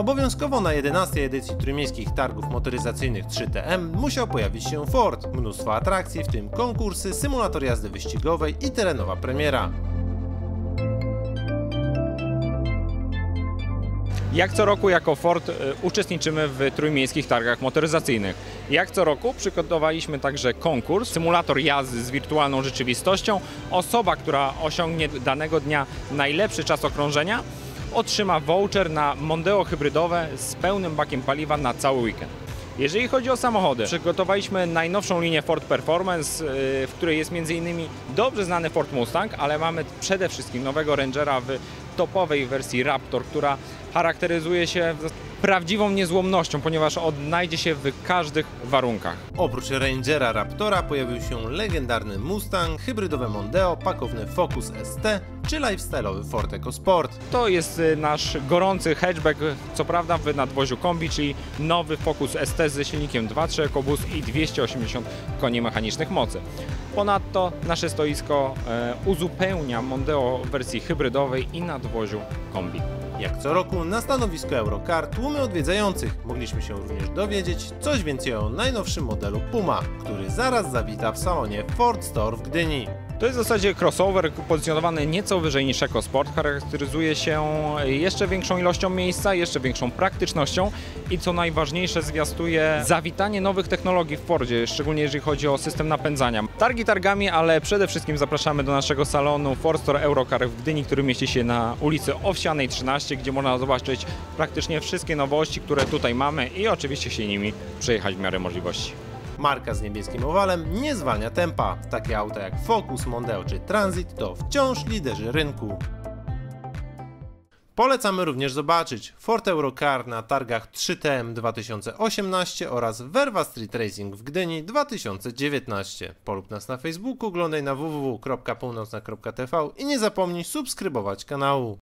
Obowiązkowo na 11 edycji trójmiejskich targów motoryzacyjnych 3TM musiał pojawić się Ford. Mnóstwo atrakcji, w tym konkursy, symulator jazdy wyścigowej i terenowa premiera. Jak co roku jako Ford y, uczestniczymy w trójmiejskich targach motoryzacyjnych. Jak co roku przygotowaliśmy także konkurs, symulator jazdy z wirtualną rzeczywistością. Osoba, która osiągnie danego dnia najlepszy czas okrążenia, otrzyma voucher na Mondeo hybrydowe z pełnym bakiem paliwa na cały weekend. Jeżeli chodzi o samochody, przygotowaliśmy najnowszą linię Ford Performance, yy, w której jest m.in. dobrze znany Ford Mustang, ale mamy przede wszystkim nowego Rangera w topowej wersji Raptor, która charakteryzuje się prawdziwą niezłomnością, ponieważ odnajdzie się w każdych warunkach. Oprócz Rangera Raptora pojawił się legendarny Mustang, hybrydowe Mondeo, pakowny Focus ST czy lifestyle'owy Ford EcoSport. To jest y, nasz gorący hatchback, co prawda w nadwoziu kombi, czyli nowy Focus ST ze silnikiem 2.3 EcoBoost i 280 koni mechanicznych mocy. Ponadto nasze stoisko e, uzupełnia Mondeo w wersji hybrydowej i nadwoziu kombi. Jak co roku na stanowisku Eurocar tłumy odwiedzających mogliśmy się również dowiedzieć coś więcej o najnowszym modelu Puma, który zaraz zawita w salonie Ford Store w Gdyni. To jest w zasadzie crossover pozycjonowany nieco wyżej niż EcoSport. Charakteryzuje się jeszcze większą ilością miejsca, jeszcze większą praktycznością i co najważniejsze zwiastuje zawitanie nowych technologii w Fordzie, szczególnie jeżeli chodzi o system napędzania. Targi targami, ale przede wszystkim zapraszamy do naszego salonu Ford Store Eurocar w Gdyni, który mieści się na ulicy Owsianej 13, gdzie można zobaczyć praktycznie wszystkie nowości, które tutaj mamy i oczywiście się nimi przejechać w miarę możliwości. Marka z niebieskim owalem nie zwalnia tempa. Takie auta jak Focus, Mondeo czy Transit to wciąż liderzy rynku. Polecamy również zobaczyć Ford Eurocar na targach 3TM 2018 oraz Verva Street Racing w Gdyni 2019. Polub nas na Facebooku, oglądaj na www.północna.tv i nie zapomnij subskrybować kanału.